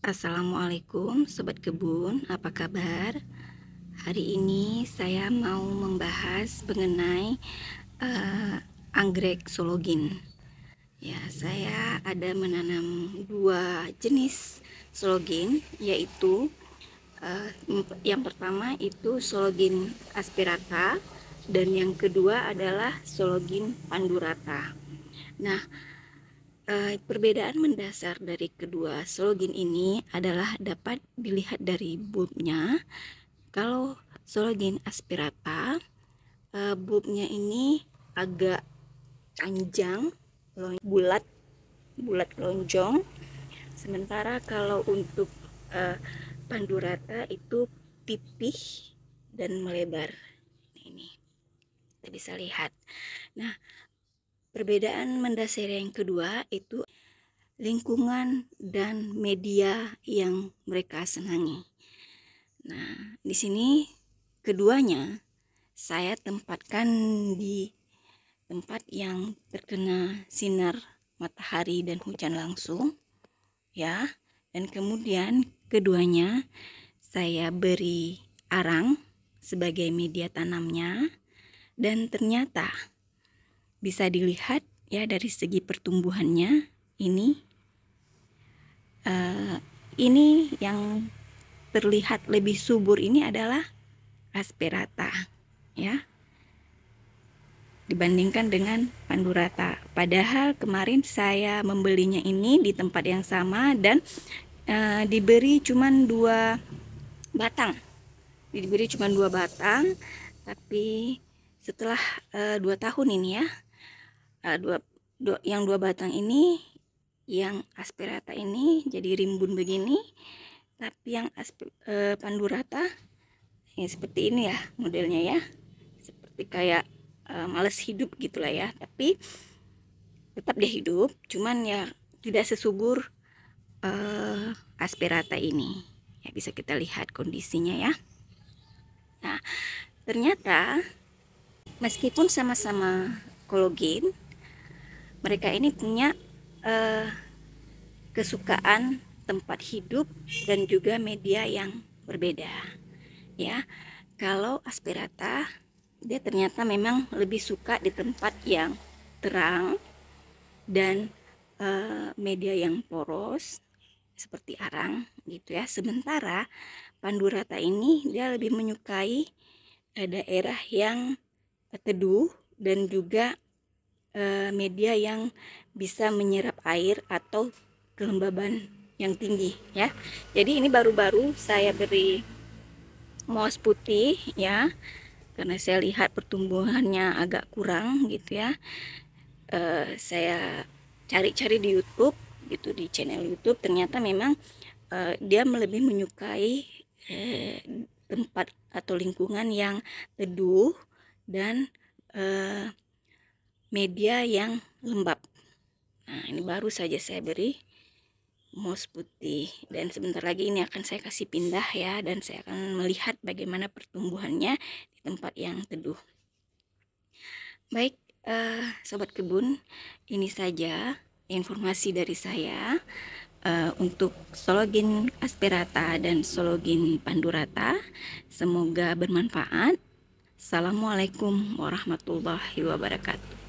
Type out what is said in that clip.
Assalamualaikum Sobat Kebun, apa kabar? Hari ini saya mau membahas mengenai uh, anggrek sologin. Ya, saya ada menanam dua jenis sologin Yaitu uh, yang pertama itu sologin aspirata Dan yang kedua adalah sologin pandurata. Nah, Uh, perbedaan mendasar dari kedua slogan ini adalah dapat dilihat dari bulbnya. Kalau slogan aspirata, uh, bulbnya ini agak panjang, bulat, bulat lonjong. Sementara kalau untuk uh, pandurata itu pipih dan melebar. Ini kita bisa lihat. Nah, Perbedaan mendasar yang kedua itu lingkungan dan media yang mereka senangi. Nah, di sini keduanya saya tempatkan di tempat yang terkena sinar matahari dan hujan langsung ya. Dan kemudian keduanya saya beri arang sebagai media tanamnya dan ternyata bisa dilihat ya dari segi pertumbuhannya ini uh, ini yang terlihat lebih subur ini adalah aspirata ya. Dibandingkan dengan pandurata. Padahal kemarin saya membelinya ini di tempat yang sama dan uh, diberi cuman dua batang. Diberi cuma dua batang tapi setelah uh, dua tahun ini ya uh, dua, dua yang dua batang ini yang aspirata ini jadi rimbun begini tapi yang asp, uh, pandurata ya seperti ini ya modelnya ya. Seperti kayak uh, males hidup gitulah ya tapi tetap dia hidup cuman ya tidak sesubur uh, aspirata ini. Ya bisa kita lihat kondisinya ya. Nah ternyata meskipun sama-sama kolagen mereka ini punya uh, kesukaan tempat hidup dan juga media yang berbeda ya. Kalau aspirata dia ternyata memang lebih suka di tempat yang terang dan uh, media yang poros seperti arang gitu ya. Sementara pandurata ini dia lebih menyukai uh, daerah yang teduh dan juga Eh, media yang bisa menyerap air atau kelembaban yang tinggi ya. Jadi ini baru-baru saya beri moss putih ya. Karena saya lihat pertumbuhannya agak kurang gitu ya. Uh, saya cari-cari di YouTube gitu di channel YouTube ternyata memang uh, dia lebih menyukai uh, tempat atau lingkungan yang teduh dan uh, media yang lembab. Nah ini baru saja saya beri moss putih. Dan sebentar lagi ini akan saya kasih pindah ya dan saya akan melihat bagaimana pertumbuhannya di tempat yang teduh. Baik uh, sobat kebun ini saja informasi dari saya uh, untuk sologin aspirata dan sologin pandurata. Semoga bermanfaat. Assalamualaikum warahmatullahi wabarakatuh